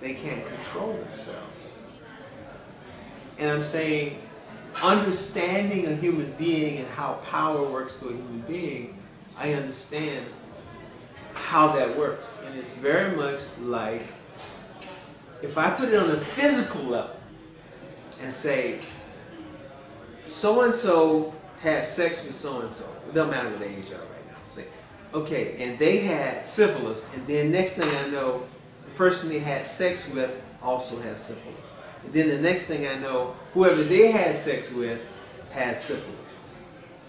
they can't control themselves. And I'm saying, understanding a human being and how power works through a human being, I understand how that works. And it's very much like if I put it on a physical level and say, so and so had sex with so and so, it doesn't matter what age are right now. Say, okay, and they had syphilis, and then next thing I know, the person they had sex with also has syphilis. Then the next thing I know, whoever they had sex with has syphilis.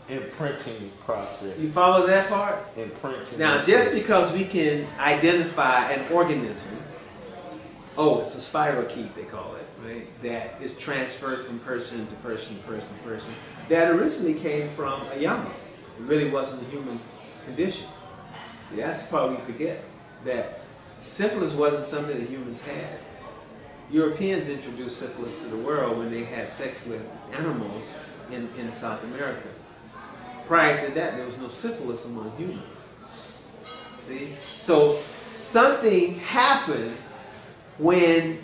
Imprinting process. You follow that part? Imprinting. Now, process. just because we can identify an organism, oh, it's a spiral spirochete, they call it, right? That is transferred from person to person, to person to person. That originally came from a llama. It really wasn't a human condition. See, that's the part we forget. That syphilis wasn't something that humans had. Europeans introduced syphilis to the world when they had sex with animals in, in South America. Prior to that, there was no syphilis among humans. See? So something happened when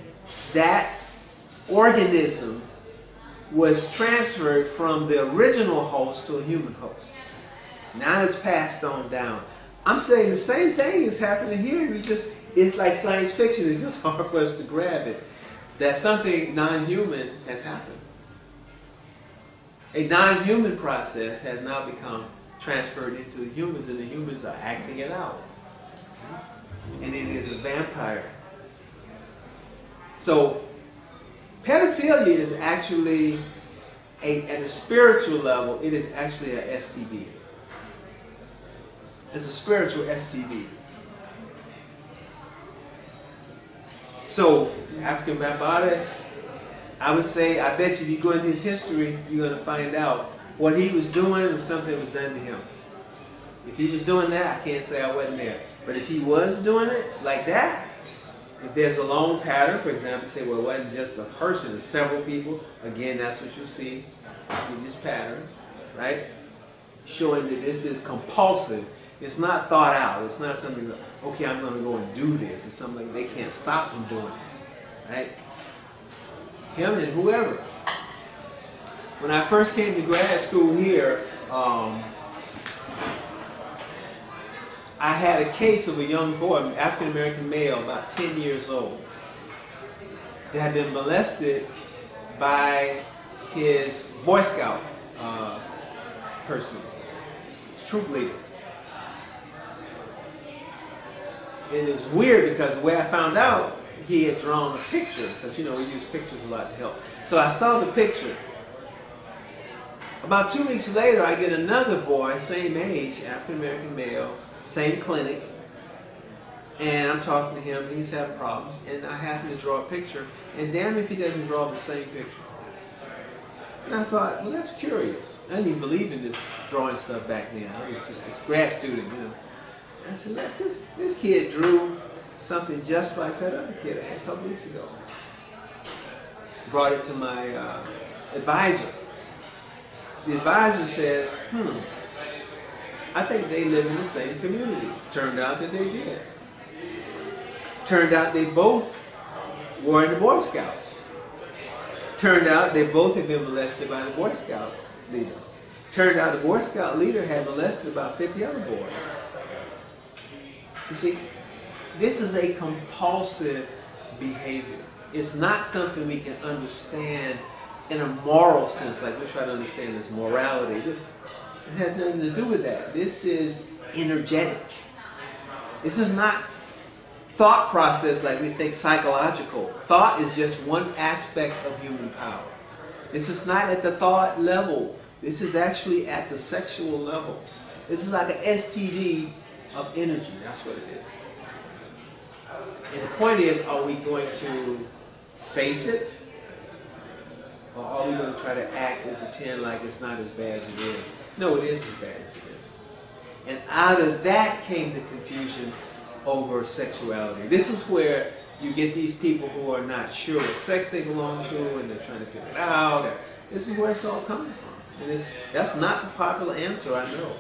that organism was transferred from the original host to a human host. Now it's passed on down. I'm saying the same thing is happening here. We just it's like science fiction. It's just hard for us to grab it. That something non-human has happened. A non-human process has now become transferred into humans, and the humans are acting it out. And it is a vampire. So, pedophilia is actually, a, at a spiritual level, it is actually a STD. It's a spiritual STD. So, African Bambaataa, I would say, I bet you if you go into his history, you're going to find out what he was doing was something that was done to him. If he was doing that, I can't say I wasn't there. But if he was doing it like that, if there's a long pattern, for example, say, well, it wasn't just a person, it's several people, again, that's what you see. You see these patterns, right? Showing that this is compulsive. It's not thought out. It's not something that, okay, I'm going to go and do this. It's something they can't stop from doing. Right? Him and whoever. When I first came to grad school here, um, I had a case of a young boy, African American male, about 10 years old, that had been molested by his Boy Scout uh, person, his troop leader. And it's weird because the way I found out, he had drawn a picture, because you know we use pictures a lot to help. So I saw the picture. About two weeks later, I get another boy, same age, African American male, same clinic, and I'm talking to him, he's having problems, and I happen to draw a picture, and damn if he doesn't draw the same picture. And I thought, well, that's curious. I didn't even believe in this drawing stuff back then. I was just this grad student, you know. I said, let this, this kid drew something just like that other kid I had a couple weeks ago. Brought it to my uh, advisor. The advisor says, hmm, I think they live in the same community. Turned out that they did. Turned out they both were in the Boy Scouts. Turned out they both had been molested by the Boy Scout leader. Turned out the Boy Scout leader had molested about 50 other boys. You see, this is a compulsive behavior. It's not something we can understand in a moral sense, like we try to understand this morality. This has nothing to do with that. This is energetic. This is not thought process like we think psychological. Thought is just one aspect of human power. This is not at the thought level. This is actually at the sexual level. This is like an STD of energy. That's what it is. And the point is, are we going to face it? Or are we going to try to act and pretend like it's not as bad as it is? No, it is as bad as it is. And out of that came the confusion over sexuality. This is where you get these people who are not sure what sex they belong to and they're trying to figure it out. This is where it's all coming from. And it's, that's not the popular answer, I know.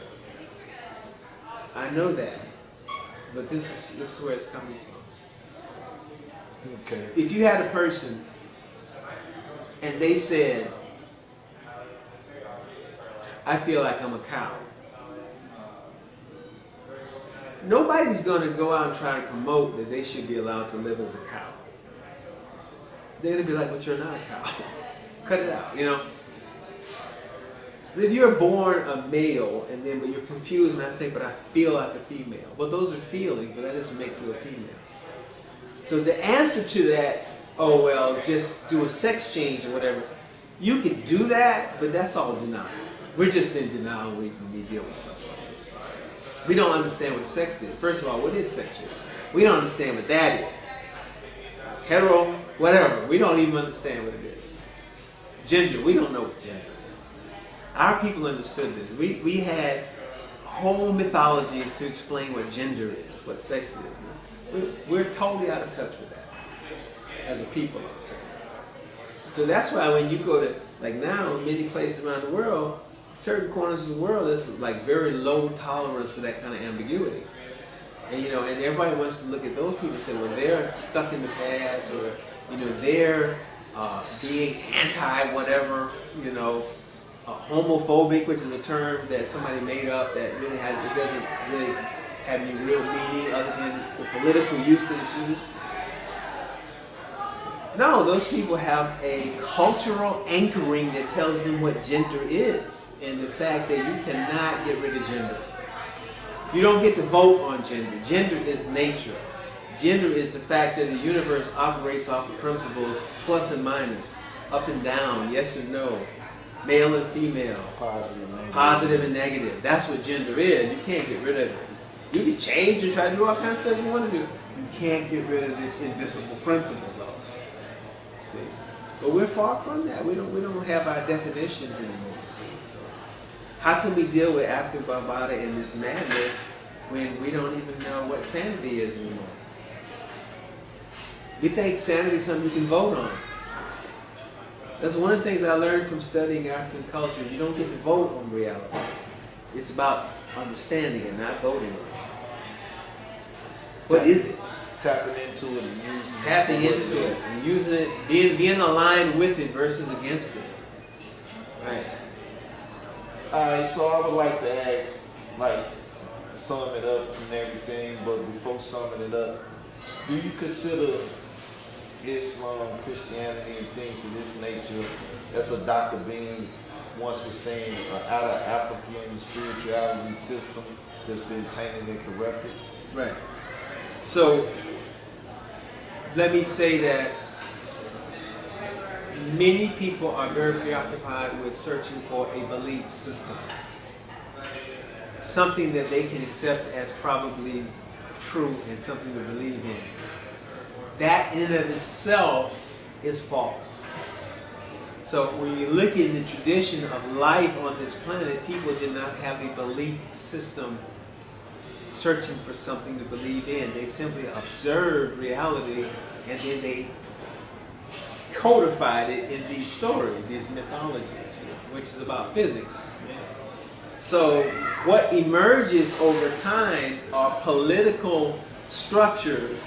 I know that. But this is, this is where it's coming from. Okay. If you had a person and they said, I feel like I'm a cow. Nobody's going to go out and try to promote that they should be allowed to live as a cow. They're going to be like, but you're not a cow. Cut it out, you know? If you're born a male and then but you're confused and I think, but I feel like a female. Well, those are feelings, but that doesn't make you a female. So the answer to that, oh well, just do a sex change or whatever, you can do that, but that's all denial. We're just in denial when we deal with stuff like this. We don't understand what sex is. First of all, what is sexual? We don't understand what that is. Hetero, whatever. We don't even understand what it is. Gender, we don't know what gender is. Our people understood this. We, we had whole mythologies to explain what gender is, what sex is. We're, we're totally out of touch with that as a people, I'm saying. So that's why when you go to, like now, many places around the world, certain corners of the world, there's like very low tolerance for that kind of ambiguity. And you know, and everybody wants to look at those people and say, well, they're stuck in the past, or you know, they're uh, being anti whatever, you know, homophobic, which is a term that somebody made up that really has it doesn't really have any real meaning other than the political use that it's used. No, those people have a cultural anchoring that tells them what gender is, and the fact that you cannot get rid of gender. You don't get to vote on gender. Gender is nature. Gender is the fact that the universe operates off of principles plus and minus, up and down, yes and no, male and female, Positive, negative. positive and negative. That's what gender is. You can't get rid of it. You can change and try to do all kinds of stuff you want to do. You can't get rid of this invisible principle, though. See, but we're far from that. We don't. We don't have our definitions anymore. See, so how can we deal with African Bambaataa and this madness when we don't even know what sanity is anymore? We think sanity is something you can vote on. That's one of the things I learned from studying African cultures. You don't get to vote on reality. It's about understanding and not voting. on It. What is it? Tapping into it and using Tapping it. into it and using it, being being aligned with it versus against it. Right. Alright, so I would like to ask, like, sum it up and everything, but before summing it up, do you consider Islam, Christianity, and things of this nature. That's a Dr. Bean once was saying, uh, out of African spirituality system that's been tainted and corrupted? Right. So let me say that many people are very preoccupied with searching for a belief system. Something that they can accept as probably true and something to believe in. That in and of itself is false. So when you look in the tradition of life on this planet, people did not have a belief system searching for something to believe in. They simply observed reality and then they codified it in these stories, these mythologies, which is about physics. So what emerges over time are political structures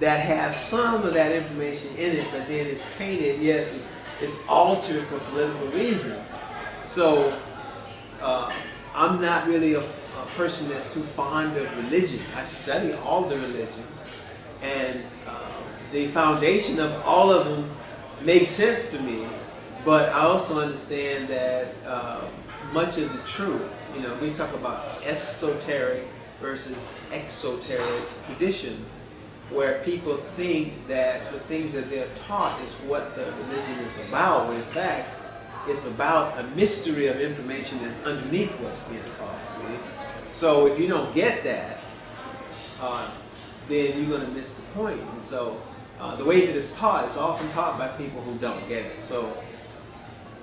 that have some of that information in it, but then it's tainted. Yes, it's, it's altered for political reasons. So uh, I'm not really a, a person that's too fond of religion. I study all the religions, and uh, the foundation of all of them makes sense to me. But I also understand that uh, much of the truth, you know, we talk about esoteric versus exoteric traditions, where people think that the things that they're taught is what the religion is about, when in fact, it's about a mystery of information that's underneath what's being taught, see? So if you don't get that, uh, then you're going to miss the point. And so uh, the way that it's taught, it's often taught by people who don't get it. So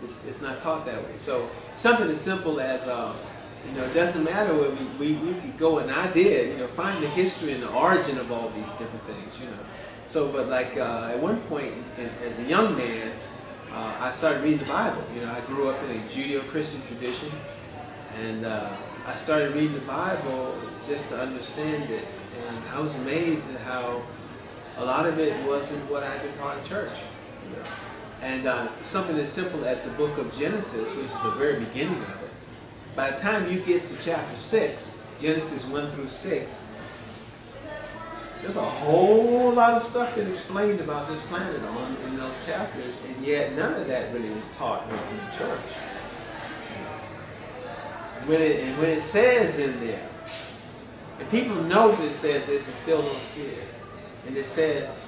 it's, it's not taught that way. So something as simple as, uh, you know, it doesn't matter where we, we, we could go, and I did, you know, find the history and the origin of all these different things, you know. So, but like uh, at one point, in, as a young man, uh, I started reading the Bible. You know, I grew up in a Judeo-Christian tradition, and uh, I started reading the Bible just to understand it. And I was amazed at how a lot of it wasn't what I had been taught in church. You know? And uh, something as simple as the book of Genesis, which is the very beginning of it, by the time you get to chapter 6, Genesis 1 through 6, there's a whole lot of stuff that explained about this planet on in those chapters, and yet none of that really was taught in the church. When it, and when it says in there, and people know that it says this and still don't see it, and it says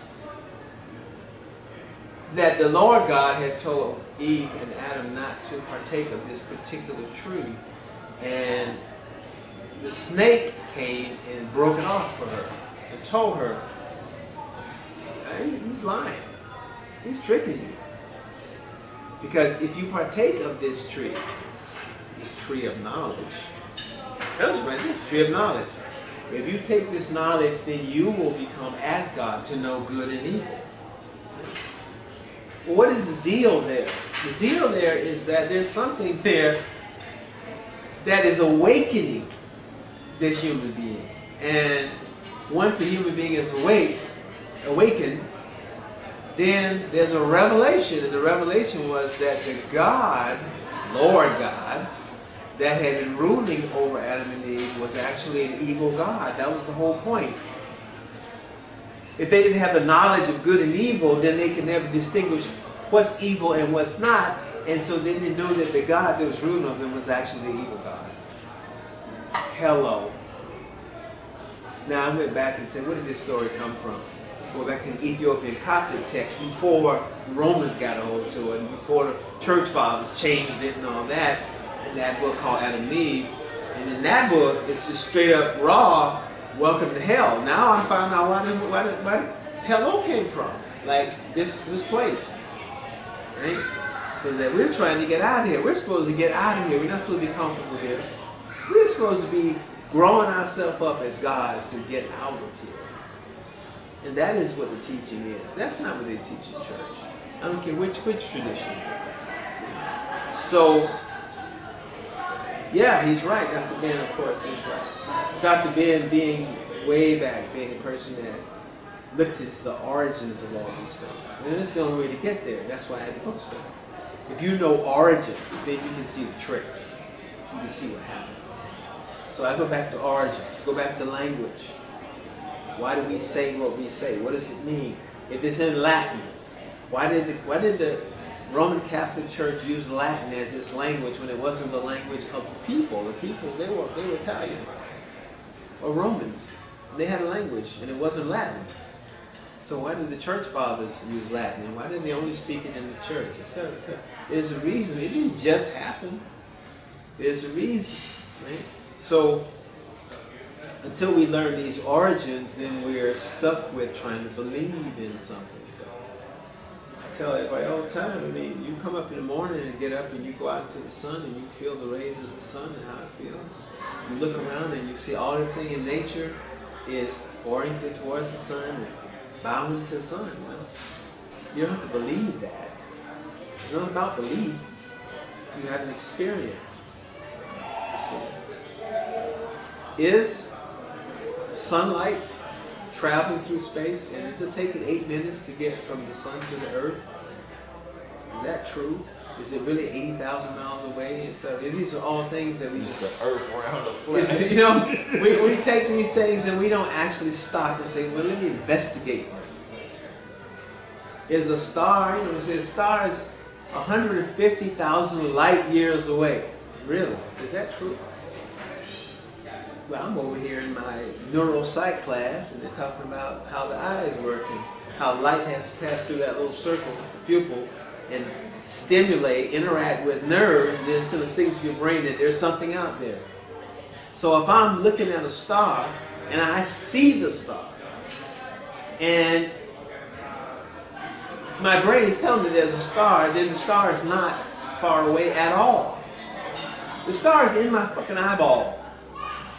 that the Lord God had told Eve and Adam not to partake of this particular tree, and the snake came and broke it off for her and told her, hey, he's lying. He's tricking you. Because if you partake of this tree, this tree of knowledge, it tells you right this tree of knowledge. If you take this knowledge, then you will become as God to know good and evil. What is the deal there? The deal there is that there's something there that is awakening this human being. And once a human being is awaked, awakened, then there's a revelation, and the revelation was that the God, Lord God, that had been ruling over Adam and Eve was actually an evil God. That was the whole point. If they didn't have the knowledge of good and evil, then they could never distinguish what's evil and what's not. And so they didn't know that the God that was ruling over them was actually the evil God. Hello. Now I went back and said, where did this story come from? Go back to the Ethiopian Coptic text before the Romans got a hold to it, and before the church fathers changed it and all that. In that book called Adam and Eve. And in that book, it's just straight up raw, welcome to hell. Now I found out why, the- why hello came from. Like this, this place. Right? So that we're trying to get out of here. We're supposed to get out of here. We're not supposed to be comfortable here. We're supposed to be growing ourselves up as gods to get out of here. And that is what the teaching is. That's not what they teach in church. I don't care which which tradition. So Yeah, he's right. Dr. Ben, of course, is right. Dr. Ben being way back, being a person that looked into the origins of all these things. And that's the only way to get there. That's why I had the books for If you know origins, then you can see the tricks. You can see what happened. So I go back to origins, go back to language. Why do we say what we say? What does it mean? If it's in Latin, why did the, why did the Roman Catholic Church use Latin as its language when it wasn't the language of the people? The people, they were, they were Italians or Romans. They had a language and it wasn't Latin. So why did the church fathers use Latin? And why didn't they only speak it in the church? Etc. There's a reason. It didn't just happen. There's a reason. Right? So until we learn these origins, then we're stuck with trying to believe in something I tell everybody all the time. I mean, you come up in the morning and get up and you go out into the sun and you feel the rays of the sun and how it feels. You look around and you see all everything in nature is oriented towards the sun bound to the sun. You don't have to believe that. It's not about belief. You have an experience. Is sunlight traveling through space, and is it taking eight minutes to get from the sun to the earth? Is that true? Is it really 80,000 miles away? And so these are all things that we It's just, the earth around the flat. you know, we, we take these things and we don't actually stop and say, well, let me investigate this. Is a star, you know, a star is 150,000 light years away. Really? Is that true? Well, I'm over here in my neuropsych class, and they're talking about how the eyes work and how light has to pass through that little circle, pupil, and stimulate, interact with nerves, then send a signal to your brain that there's something out there. So if I'm looking at a star and I see the star, and my brain is telling me there's a star, then the star is not far away at all. The star is in my fucking eyeball.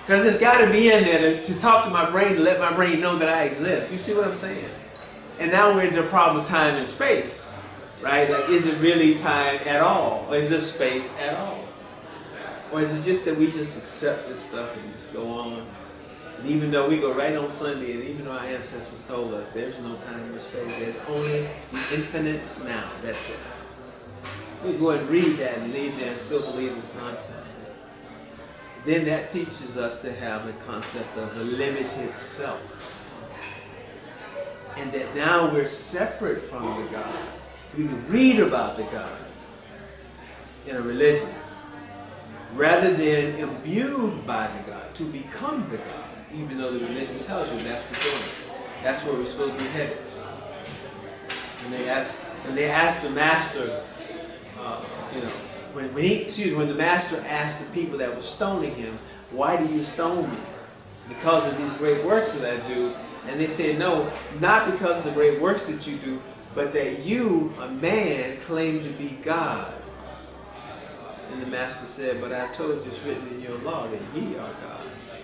Because it's got to be in there to, to, talk to my brain, to let my brain know that I exist. You see what I'm saying? And now we're into the problem of time and space, right? Like, is it really time at all? Or is this space at all? Or is it just that we just accept this stuff and just go on? And even though we go right on Sunday, and even though our ancestors told us there's no time or space, there's only the infinite now. That's it. We go and read that and leave there and still believe it's nonsense then that teaches us to have the concept of the limited self. And that now we're separate from the God. We can read about the God in a religion rather than imbued by the God, to become the God, even though the religion tells you that's the journey. That's where we're supposed to be headed. And they asked, and they asked the master, uh, you know, when, when he, excuse me, when the master asked the people that were stoning him, why do you stone me? Because of these great works that I do. And they said, no, not because of the great works that you do, but that you, a man, claim to be God. And the master said, but I told you it's written in your law that ye are gods.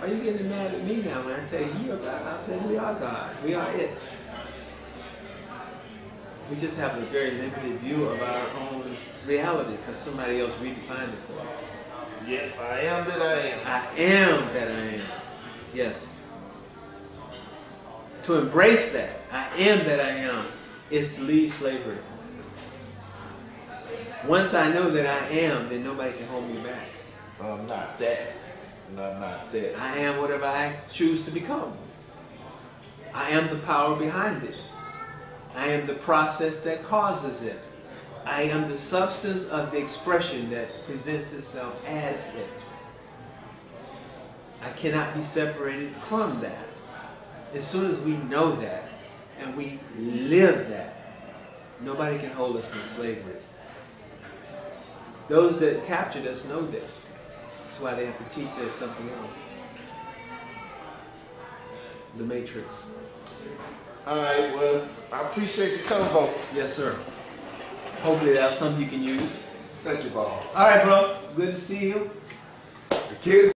Are you getting mad at me now when I tell you ye are God? I'll tell you we are God. We are it. We just have a very limited view of our own reality because somebody else redefined it for us. Yep, I am that I am. I am that I am. Yes. To embrace that, I am that I am, is to leave slavery. Once I know that I am, then nobody can hold me back. I'm not that. And I'm not that. I am whatever I choose to become. I am the power behind it. I am the process that causes it. I am the substance of the expression that presents itself as it. I cannot be separated from that. As soon as we know that and we live that, nobody can hold us in slavery. Those that captured us know this. That's why they have to teach us something else. The Matrix. All right, well, I appreciate the combo. Yes, sir. Hopefully that's something you can use. Thank you, Bob. All right, bro. Good to see you. The kids